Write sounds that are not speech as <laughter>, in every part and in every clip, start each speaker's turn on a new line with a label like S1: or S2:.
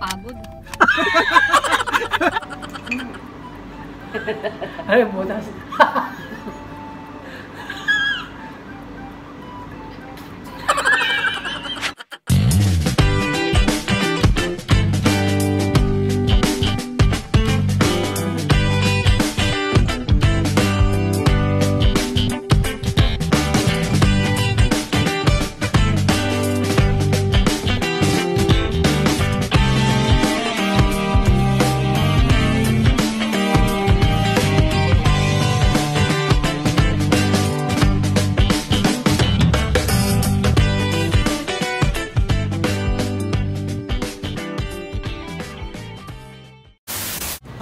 S1: Pagod.
S2: Ay, butas. <laughs>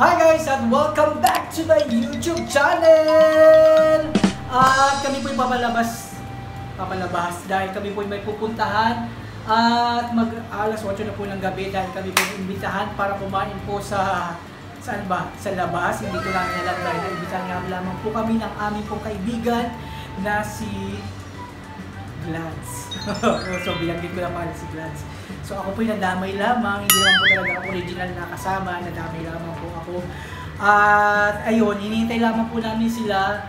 S2: Hi guys and welcome back to the YouTube channel! At kami po'y papalabas, papalabas dahil kami po'y may pupuntahan at mag alas 8 na po ng gabi dahil kami po'y imbitahan para kumain po sa saan ba? Sa labas. Hindi ko namin alam dahil imbitahan nga lamang po kami ng aming pong kaibigan na si Glads. <laughs> so binanggit ko lang si Glads. So ako po'y nadamay lamang, hindi naman po talaga ako original na kasama, nadamay lamang po ako. At ayun, hinihintay lamang po namin sila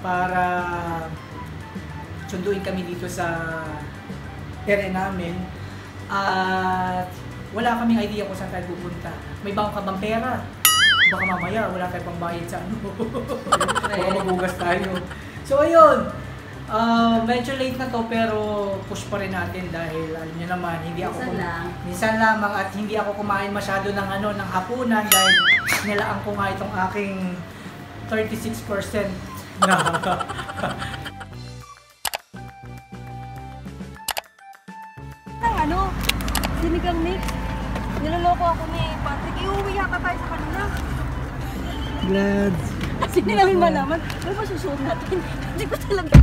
S2: para sunduin kami dito sa area namin. At wala kaming idea kung saan tayo pupunta. May bang ka bang pera? Baka mamaya wala tayong pambayad sa ano. <laughs> Baka magugas tayo. So ayun, Uh, medyo late na to pero push pa rin natin dahil alam niyo naman hindi ako
S1: Minsan lang.
S2: minsan lamang at hindi ako kumain masyado ng ano ng hapunan dahil nilaan ko nga itong aking 36% na <laughs>
S1: ano, sinigang mix. Niloloko ako ni Patrick. Iuwi yata tayo sa kanila.
S2: Glad.
S1: Hindi namin malaman. Ano ba susuot natin? <laughs> Hindi ko talaga.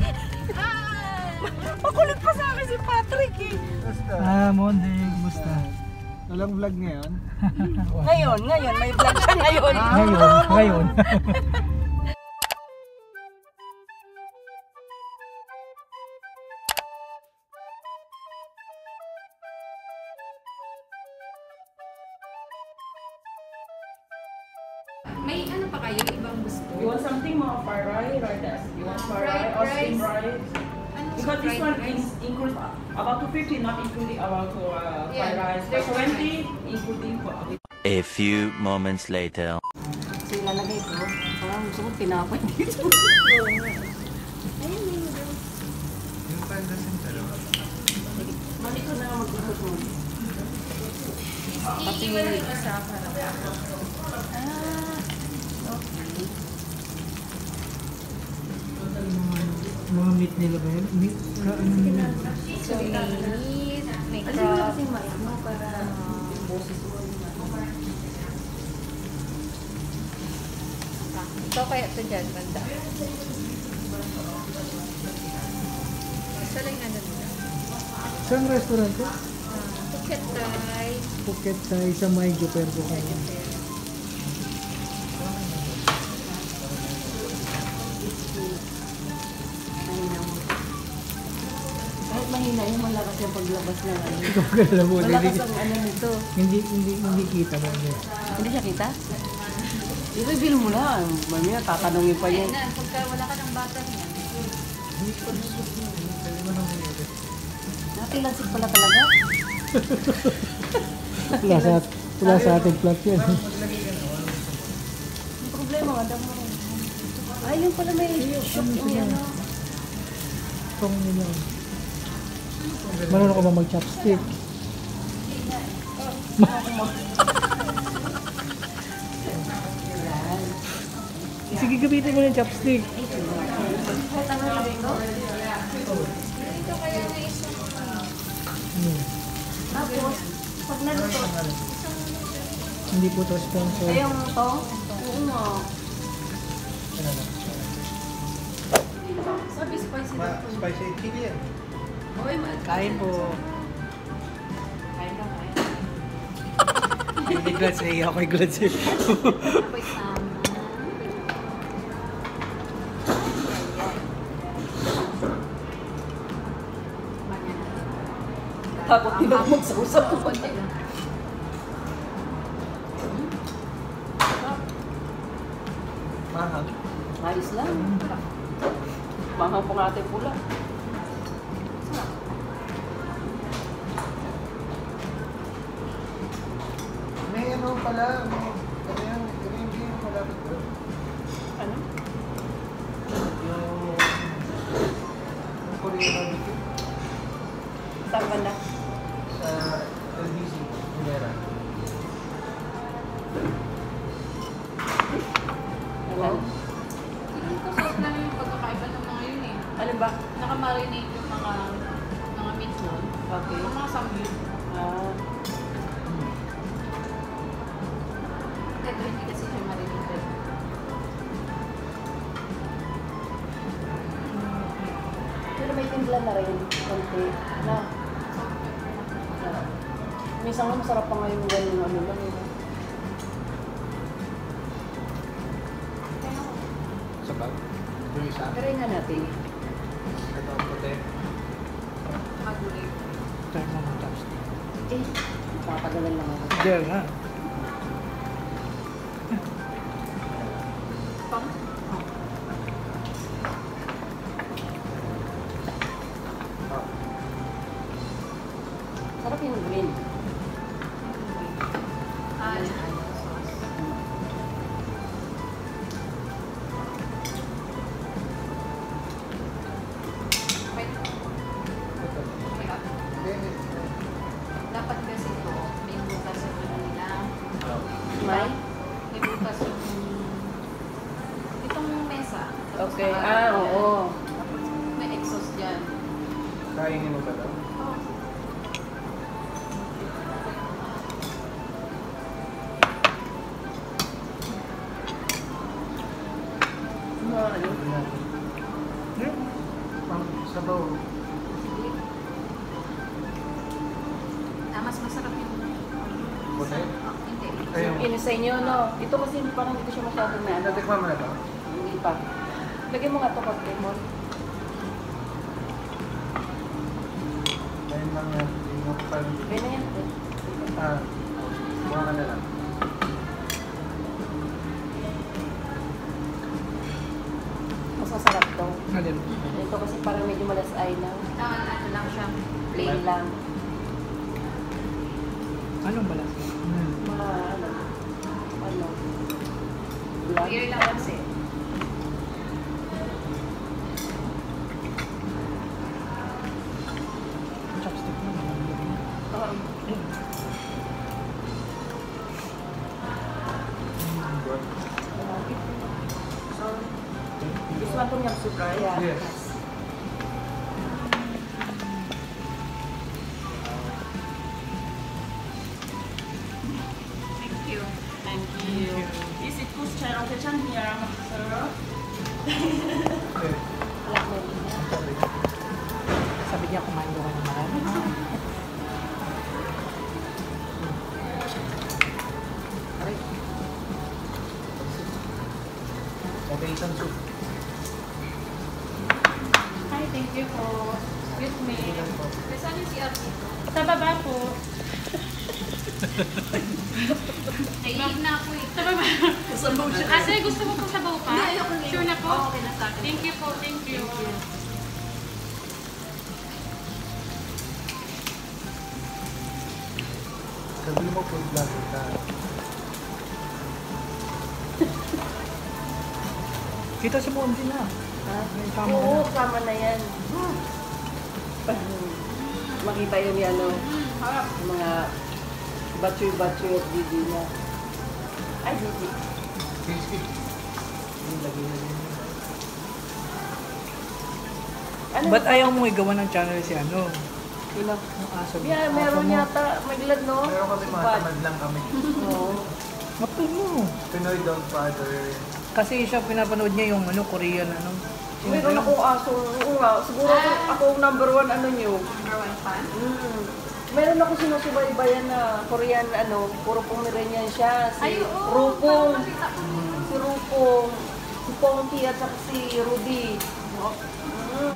S1: Makulit pa sa akin si Patrick eh.
S2: Ah, morning. Kumusta?
S3: Walang vlog ngayon? <laughs>
S1: Ngayon, ngayon. May vlog siya ngayon.
S2: Ngayon, ngayon. <laughs>
S4: Fried rice or steamed
S5: rice.
S4: rice?
S5: Ano
S4: Because this one is includes about 250, not including about uh, fried
S5: Yeah,
S4: rice.
S5: there's
S4: But 20 including for
S6: A few moments later.
S1: So ilalagay ko. Parang gusto ko tinapay dito. Mali ko na mag-ikot mo.
S5: Pati yung isa para.
S1: Ah,
S2: Mga meat nila ba yun? Meat? Ka, ano nila?
S5: So, may meat, may
S1: Ano
S5: crab.
S1: mais mo para boses.
S5: Ikaw kaya ito dyan, banda. Isa lang ano nila.
S2: Saan restaurant?
S5: Ah, Phuket Thai.
S2: Phuket sa isa may Joper ko kayo.
S1: Mahina yung malakas yung paglabas ng ano.
S2: Ikaw ka alam mo,
S1: Malakas
S2: hindi,
S1: ang ano nito.
S2: hindi, hindi, hindi kita mo. Hindi.
S1: Hindi siya kita? I-reveal mo lang. Mamaya tatanungin pa
S5: Ayan
S1: yun.
S5: na, pagka wala ka ng bata niya.
S1: Nakilansik pala talaga. <laughs>
S2: Wala sa, wala sa ating plot yan.
S1: Ang problema, madam mo. Ay, yung pala may shop yung ano.
S2: Itong nila. Marunong ka ba mag-chopstick? <laughs> Sige, gamitin mo yung chopstick. Hmm.
S1: Tapos, pag naluto,
S2: Hindi po to sponsor.
S1: ay yung to, oo nga.
S5: Sabi spicy na po.
S3: Spicy chili yan.
S5: Oy,
S2: kain po.
S1: Kain ka, kain.
S2: Hindi glads na iyo, ako'y glads eh.
S5: Um, um,
S1: Takot din ako magsausap
S5: ko pa Mahal.
S1: Ayos lang. Mahal po natin pula.
S3: May ano may, ano yan, green bean malapit ko.
S1: Ano?
S3: Yung, yung Korean barbecue
S1: Saan ba na?
S3: sa LBC, Minera.
S1: Alam?
S5: Ito sauce lang yung pagkakaiba ng mga yun eh.
S1: Ano ba?
S5: Nakamarinate yung mga mga meat nun.
S1: Okay.
S5: Yung mga samgyup.
S1: Ah, timpla na rin. Konti. Na. Ah. Minsan nga masarap pa nga yung ganun ano lang.
S3: Sa bag. Yung isa.
S1: Pero nga natin.
S3: Ito ang puti.
S5: Magulay.
S3: Tayo mo ng chopstick.
S1: Eh, napapagalan lang ako.
S3: Diyan nga.
S1: Inyo, no? Ito kasi parang dito siya masyadong na.
S3: Natikman mo na ito?
S1: Hindi pa. Lagyan mo nga ito kag lemon.
S3: Ayun lang yan. Yung kapal.
S1: Okay na yan.
S3: Ah, buha ka na lang.
S1: Mas masarap to.
S3: Alin?
S1: Ito kasi parang medyo malasay lang.
S5: Ah, ano lang siya.
S1: Plain lang.
S3: Anong balas?
S1: Black.
S5: Beer lang kasi.
S3: Chopstick mo.
S1: Oo. This one to yung surprise. Yeah.
S3: Yes.
S2: Sabi niya kumain daw ng marami.
S3: Okay, isang soup.
S4: Hi, thank you po. Excuse me.
S5: Kasi saan yung CR dito?
S4: Sa baba po.
S5: Naiig na ako eh.
S4: Sa baba. Ate, gusto mo po
S3: mo food vlogger ka.
S2: Kita si Monty na.
S1: Ha?
S2: May tama
S1: Oo,
S2: na.
S1: tama na yan. Makita yun yung ano,
S5: Harap.
S1: mga batchoy-batchoy at didi na. Ay, didi.
S3: Na yun.
S1: Ano?
S2: Ba't ayaw mo igawa ng channel si ano?
S1: Sino?
S2: Yung aso.
S1: Yeah,
S2: Aso
S1: meron
S2: mo.
S1: yata. Maglad, no?
S3: Pero kami mga
S1: Bad.
S3: tamad lang kami.
S1: Oo.
S2: Mapal mo.
S3: Pinoy don't bother.
S2: Kasi siya pinapanood niya yung ano, Korean ano.
S1: Meron akong aso. Oo nga. Siguro
S5: Ah.
S1: ako ang number one ano nyo.
S5: Number one fan?
S1: Mm. Meron ako sinusubaybayan na Korean ano, puro Pomeranian siya. Si
S5: Ay, oo.
S1: Rupong.
S5: Parang nakita ko.
S1: Si Rupong. Si Pongki at saka si Rudy. Mm.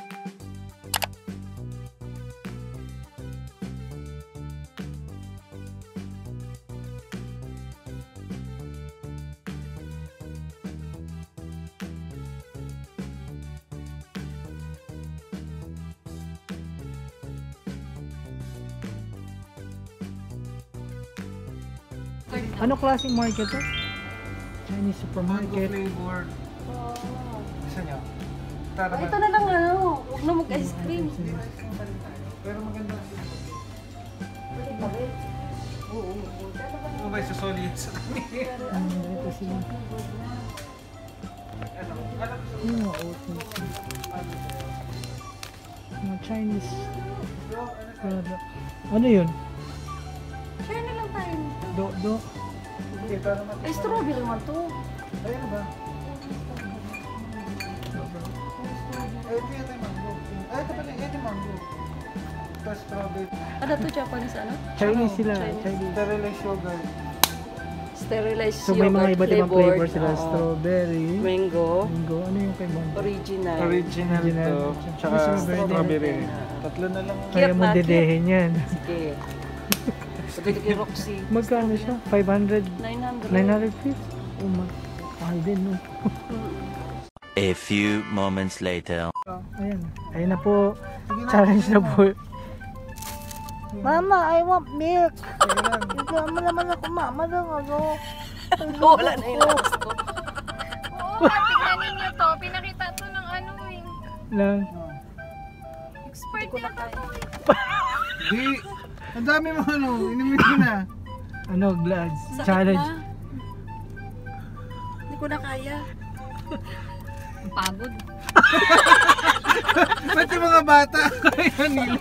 S2: Ano klaseng market to? Chinese
S3: Mango
S2: supermarket.
S3: flavor.
S1: Oh.
S3: Gusto niyo? Tara
S1: Ah, ito na lang ano, huwag na mag-ice cream.
S3: Pero maganda.
S1: Pwede ba rin? Oo, oo.
S3: Ano ba susoli yan sa kanya?
S2: Ano, ito sila.
S3: Ano?
S2: Yung mga oatmeal. Mga Chinese product. Ano yun?
S1: Share na lang tayo.
S2: Do, do.
S3: Ito naman.
S1: Ay, strawberry naman to.
S3: Ayun ba? Eh, ito yata yung mango. Ah, ito pala, ito mango. Tapos strawberry.
S1: Ano to, Japanese ano?
S2: Chinese sila.
S1: Chinese.
S2: Chinese.
S3: Sterilized yogurt.
S1: Sterilized
S2: So may mga
S1: yogurt
S2: iba't ibang flavor sila. Strawberry.
S1: Mango.
S2: Mango. Ano yung kay mango?
S1: Original.
S3: Original,
S2: Original.
S3: to. Tsaka
S2: Strawberry.
S3: Tatlo na lang.
S2: Kaya mo dedehin yan.
S1: Sige. <laughs> Sabi kay Roxy.
S2: Magkano siya? 500?
S1: 900.
S2: 900 feet? Oh my. Mahal din no.
S6: A few moments later.
S2: Ayan. Ayun na po. Challenge na po.
S7: Mama, I want milk. Bigyan mo naman ako, mama lang ano.
S1: Wala na yung last ko.
S5: Oo, tingnan ninyo to. Pinakita to ng ano eh.
S2: Lang.
S5: Expert na to.
S3: Di. <laughs> Ang dami mo ano. Inumin ko na.
S2: Ano, glads.
S1: Sakit
S2: Challenge.
S1: na. Hindi ko na kaya.
S5: Pagod. <laughs>
S3: Ba't yung mga bata? Kaya nila.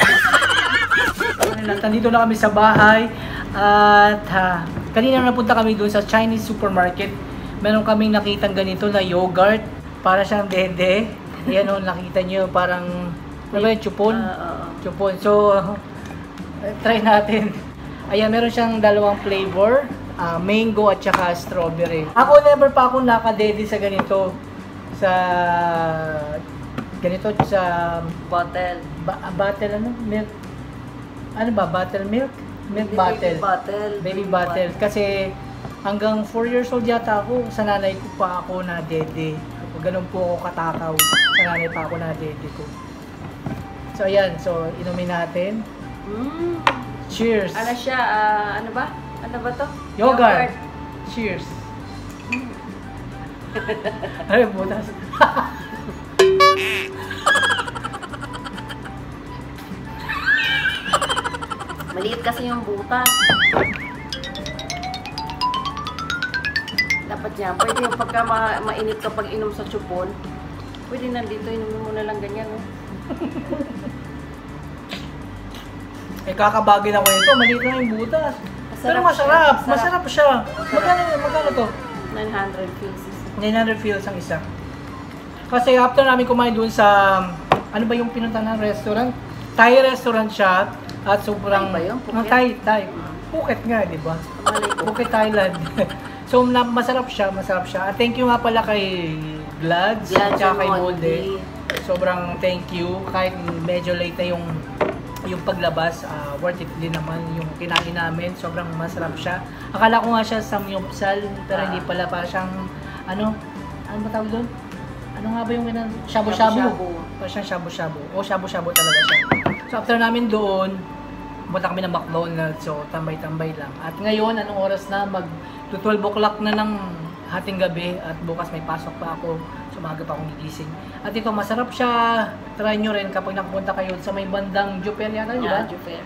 S2: Nandito na kami sa bahay at ha, kanina napunta kami doon sa Chinese supermarket. Meron kaming nakitang ganito na yogurt para siyang dede. Yan o, nakita niyo parang ano ba yun, chupon?
S1: Ah, oo.
S2: Chupon. So, try natin. Ayan, meron siyang dalawang flavor. ah, mango at saka strawberry. Ako never pa ako nakadede sa ganito. Sa ganito sa
S1: Bottle.
S2: ba- bottle ano? Milk. Ano ba? Bottle milk? Milk
S1: Hindi,
S2: bottle.
S1: Baby bottle.
S2: Baby bottle. Kasi hanggang 4 years old yata ako, sa nanay ko pa ako na dede. Ganun po ako katakaw. Sa nanay pa ako na dede ko. So ayan, so inumin natin.
S1: Mm.
S2: Cheers!
S1: Ano siya? ah, ano ba? Ano ba to?
S2: Yogurt! Cheers! Ay, butas.
S1: Maliit kasi yung butas. Dapat niya, pwede yung pagka ma mainit kapag inom sa chupon, pwede nandito, inumin mo na lang ganyan. Oh.
S2: Eh, kakabagin ako ito. Maliit lang yung butas. Pero
S1: Masarap siya,
S2: masarap.
S1: masarap.
S2: Masarap siya. Magkano, magkano to?
S1: 900 pieces.
S2: 900 feels ang isa. Kasi after namin kumain dun sa, ano ba yung pinunta ng restaurant? Thai restaurant siya. At sobrang...
S1: Thai ba yun? Phuket?
S2: Thai, Thai. Phuket nga, di ba? Phuket, Thailand. <laughs> so, na, masarap siya, masarap siya. At thank you nga pala kay Glads, at
S1: Glads and
S2: kay. Molde. Sobrang thank you. Kahit medyo late na yung yung paglabas, ah, worth it din naman yung kinain namin. Sobrang masarap siya. Akala ko nga siya samyupsal, pero hindi pala. Para siyang, ano, ano ba tawag doon? Ano nga ba yung ganun? Shabu-shabu.
S1: Shabu-shabu.
S2: Para siyang shabu-shabu. O, shabu-shabu talaga siya. So, after namin doon, pumunta kami ng McDonald's. So, tambay-tambay lang. At ngayon, anong oras na? Mag 12 o'clock na ng hating gabi. At bukas may pasok pa ako. So, maaga pa akong gigising. At ito, masarap siya. Try nyo rin kapag nakapunta kayo sa may bandang Juper yata, di ba?
S1: Yeah, Jufer.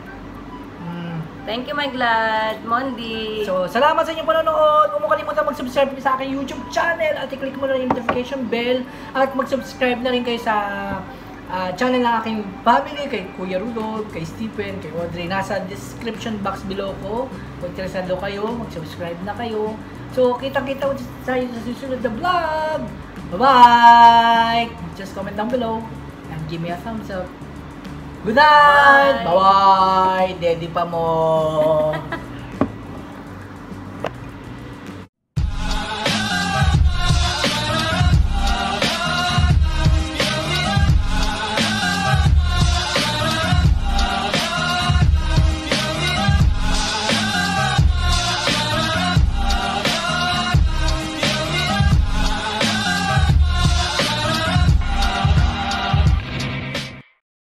S2: Mm.
S1: Thank you, my glad. Mondi.
S2: So, salamat sa inyong panonood. Huwag mo kalimutan mag-subscribe sa aking YouTube channel at i-click mo na yung notification bell at mag-subscribe na rin kayo sa ah, channel ng aking family, kay Kuya Rudolph, kay Stephen, kay Audrey. Nasa description box below ko. Kung interesado kayo, mag-subscribe na kayo. So, kitang-kita tayo sa susunod na vlog. Bye-bye! Just comment down below and give me a thumbs up. Good night!
S1: Bye.
S2: Bye-bye! Daddy pa mo!